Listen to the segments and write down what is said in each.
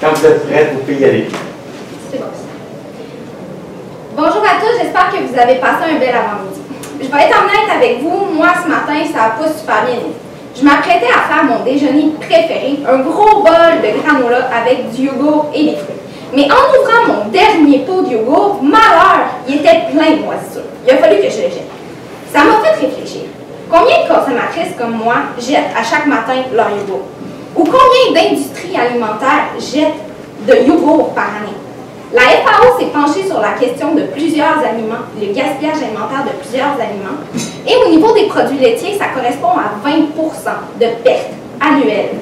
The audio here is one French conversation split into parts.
Quand vous êtes prête, vous pouvez y aller. C'est bon. Bonjour à tous, j'espère que vous avez passé un bel avant-midi. Je vais être honnête avec vous, moi ce matin, ça n'a pas super bien été. Je m'apprêtais à faire mon déjeuner préféré, un gros bol de granola avec du yogourt et des fruits. Mais en ouvrant mon dernier pot de yogourt, malheur, il était plein de moisissures. Il a fallu que je le jette. Ça m'a fait réfléchir. Combien de consommatrices comme moi jettent à chaque matin leur yogourt? Ou combien d'industries alimentaires jettent de yogourt par année? La FAO s'est penchée sur la question de plusieurs aliments, le gaspillage alimentaire de plusieurs aliments, et au niveau des produits laitiers, ça correspond à 20% de pertes annuelles.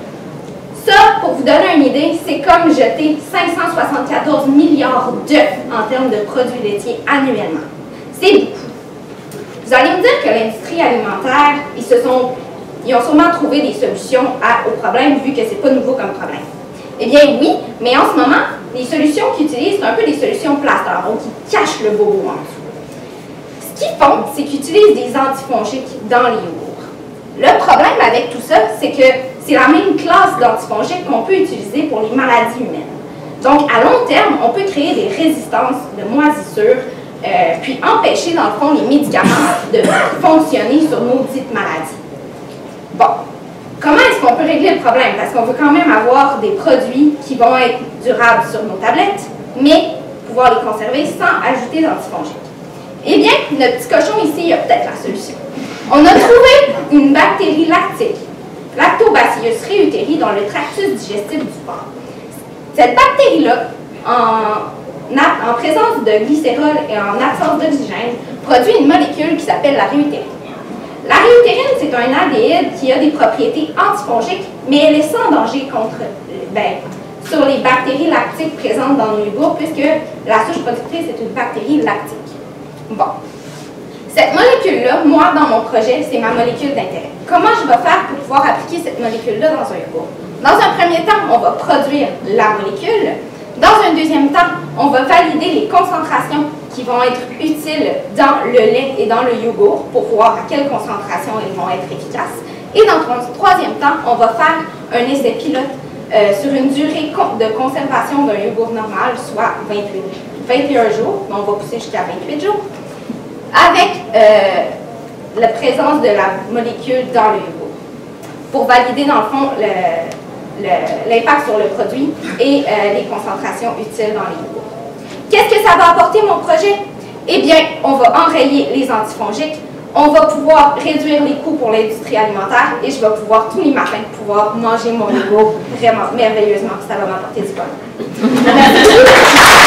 Ça, pour vous donner une idée, c'est comme jeter 574 milliards d'œufs en termes de produits laitiers annuellement. C'est beaucoup. Vous allez me dire que l'industrie alimentaire, ils se sont, ils ont sûrement trouvé des solutions au problème vu que c'est pas nouveau comme problème. Eh bien oui, mais en ce moment, les solutions qu'ils utilisent, c'est un peu des solutions plaster, donc ils cachent le bobo en dessous. Ce qu'ils font, c'est qu'ils utilisent des antifongiques dans les yogourts. Le problème avec tout ça, c'est que c'est la même classe d'antifongiques qu'on peut utiliser pour les maladies humaines. Donc, à long terme, on peut créer des résistances de moisissures, euh, puis empêcher, dans le fond, les médicaments de fonctionner sur nos dites maladies. Bon, Comment est-ce qu'on régler le problème? Parce qu'on veut quand même avoir des produits qui vont être durables sur nos tablettes, mais pouvoir les conserver sans ajouter d'antifongiques. Eh bien, notre petit cochon ici, il a peut-être la solution. On a trouvé une bactérie lactique, Lactobacillus reuteri, dans le tractus digestif du porc. Cette bactérie-là, en, en, présence de glycérol et en absence d'oxygène, produit une molécule qui s'appelle la réutérine. La réutérine, c'est un qui a des propriétés antifongiques, mais elle est sans danger contre, ben, sur les bactéries lactiques présentes dans nos yogourts, puisque la souche productrice est une bactérie lactique. Bon. Cette molécule-là, moi, dans mon projet, c'est ma molécule d'intérêt. Comment je vais faire pour pouvoir appliquer cette molécule-là dans un yogourt? Dans un premier temps, on va produire la molécule. Dans un deuxième temps, on va valider les concentrations qui vont être utiles dans le lait et dans le yogourt pour voir à quelle concentration ils vont être efficaces. Et dans le troisième temps, on va faire un essai pilote euh, sur une durée de conservation d'un yogourt normal, soit 28, 21 jours, mais on va pousser jusqu'à 28 jours, avec euh, la présence de la molécule dans le yogourt, pour valider dans le fond l'impact sur le produit et euh, les concentrations utiles dans les yogourts. Qu'est-ce que ça va apporter mon projet? Eh bien, on va enrayer les antifongiques, on va pouvoir réduire les coûts pour l'industrie alimentaire et je vais pouvoir tous les matins pouvoir manger mon yogourt vraiment merveilleusement. Ça va m'apporter du bon.